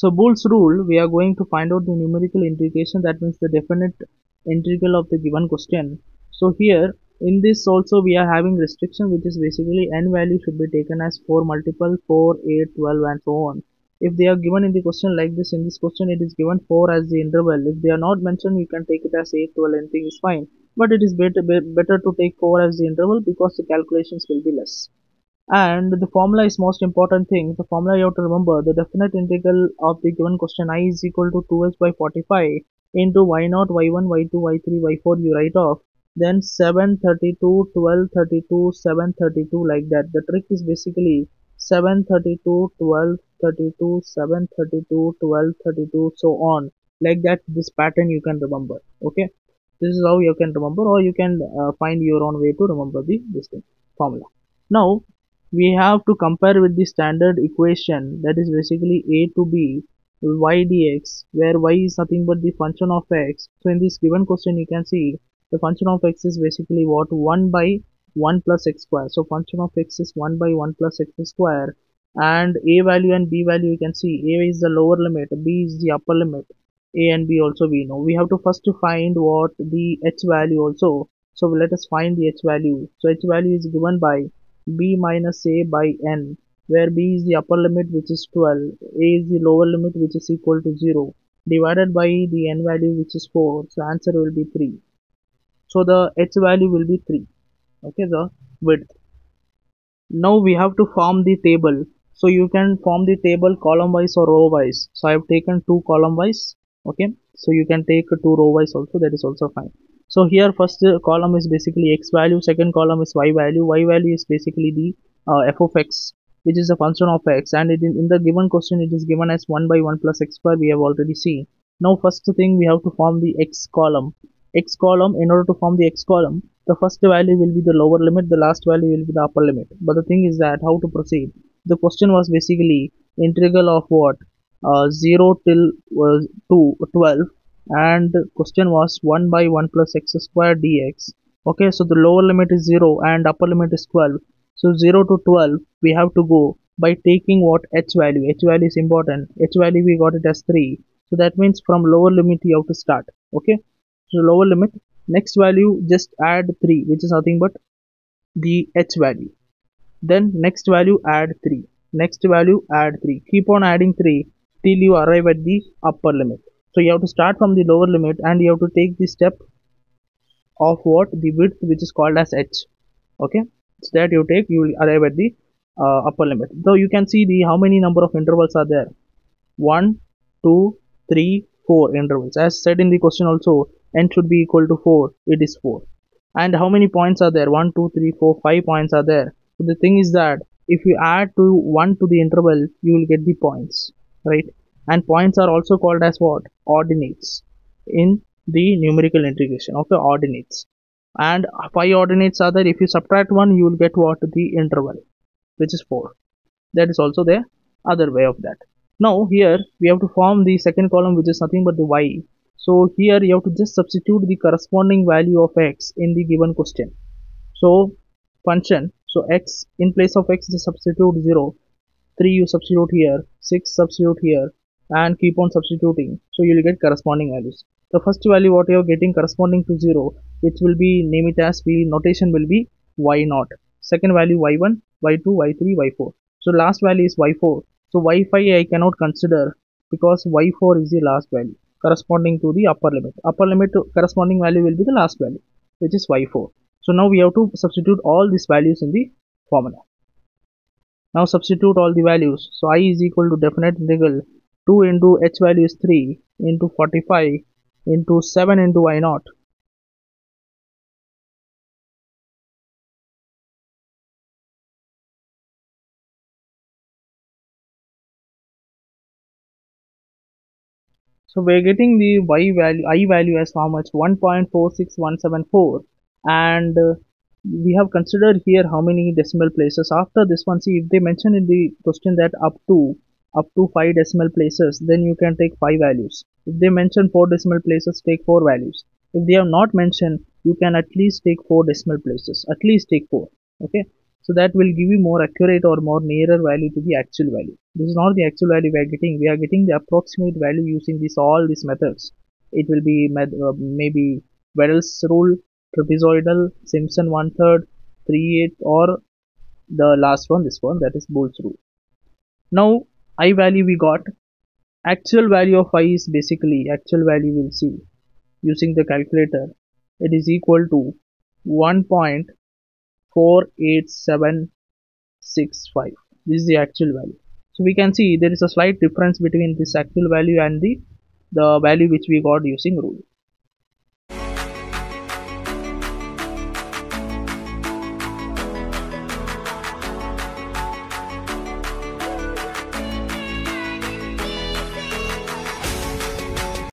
So Boole's rule, we are going to find out the numerical integration that means the definite integral of the given question. So here in this also we are having restriction which is basically n value should be taken as 4 multiple 4, 8, 12 and so on. If they are given in the question like this in this question it is given 4 as the interval. If they are not mentioned you can take it as 8, 12 anything is fine. But it is better, better to take 4 as the interval because the calculations will be less and the formula is most important thing. The formula you have to remember the definite integral of the given question i is equal to 2x by 45 into y0 y1 y2 y3 y4 you write off. Then 7 32 12 32 7 32 like that. The trick is basically 7 32 12 32 7 32 12 32 so on. Like that this pattern you can remember okay? This is how you can remember or you can uh, find your own way to remember the this thing formula. Now we have to compare with the standard equation that is basically a to b y dx where y is nothing but the function of x. So in this given question you can see the function of x is basically what? 1 by 1 plus x square. So function of x is 1 by 1 plus x square. And a value and b value you can see a is the lower limit b is the upper limit. A and b also we know. We have to first find what the h value also. So let us find the h value. So h value is given by b minus a by n where b is the upper limit which is 12 a is the lower limit which is equal to 0 divided by the n value which is 4 so answer will be 3 so the h value will be 3 okay the width. Now we have to form the table. So you can form the table column wise or row wise so i have taken two column wise okay so you can take two row wise also that is also fine. So here first column is basically x value second column is y value. Y value is basically the uh, f of x which is a function of x. And in, in the given question it is given as 1 by 1 plus x square we have already seen. Now first thing we have to form the x column. X column in order to form the x column the first value will be the lower limit the last value will be the upper limit. But the thing is that how to proceed? The question was basically integral of what? Uh, 0 till uh, to 12 and question was 1 by 1 plus x square dx. Okay so the lower limit is 0 and upper limit is 12 so 0 to 12 we have to go by taking what? H value. H value is important. H value we got it as 3 so that means from lower limit you have to start. Okay? So lower limit next value just add 3 which is nothing but the h value. Then next value add 3 next value add 3 keep on adding 3 till you arrive at the upper limit so you have to start from the lower limit and you have to take the step of what the width which is called as h. Okay? So that you take you will arrive at the uh, upper limit. So you can see the how many number of intervals are there? One two three four intervals. As said in the question also n should be equal to 4 it is 4 and how many points are there? 1 2 3 4 5 points are there. So the thing is that if you add to 1 to the interval you will get the points. Right and points are also called as what? Ordinates in the numerical integration. Okay ordinates. And five ordinates are there. If you subtract one you will get what? The interval which is 4 that is also the other way of that. Now here we have to form the second column which is nothing but the y. So here you have to just substitute the corresponding value of x in the given question. So function. So x in place of x just substitute 0 3 you substitute here. 6 substitute here and keep on substituting. So you will get corresponding values. The first value what you are getting corresponding to 0 which will be name it as the notation will be y0 naught. Second value y1 y2 y3 y4 so last value is y4 so y5 i cannot consider because y4 is the last value corresponding to the upper limit. Upper limit corresponding value will be the last value which is y4 so now we have to substitute all these values in the formula. Now substitute all the values. So i is equal to definite integral 2 into h value is 3 into 45 into 7 into y naught. So we're getting the y value, i value as how much? 1.46174 and uh, we have considered here how many decimal places. After this one see if they mention in the question that up to up to 5 decimal places then you can take 5 values. If they mention 4 decimal places take 4 values. If they have not mentioned you can at least take 4 decimal places. At least take 4 okay? So that will give you more accurate or more nearer value to the actual value. This is not the actual value we are getting. We are getting the approximate value using this all these methods. It will be uh, maybe Weddle's rule trapezoidal Simpson one third 3 8 or the last one this one that is Boole's rule. Now i value we got actual value of i is basically actual value we'll see using the calculator. It is equal to 1.48765 this is the actual value. So we can see there is a slight difference between this actual value and the the value which we got using rule